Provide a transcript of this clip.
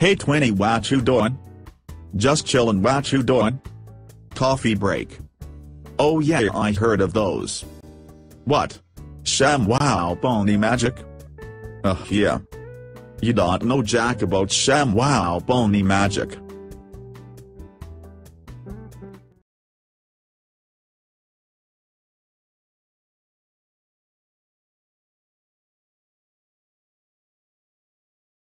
Hey 20 what you doing? Just chillin' what you doing? Coffee break. Oh yeah I heard of those. What? Sham wow pony magic? Uh yeah. You don't know jack about sham wow pony magic.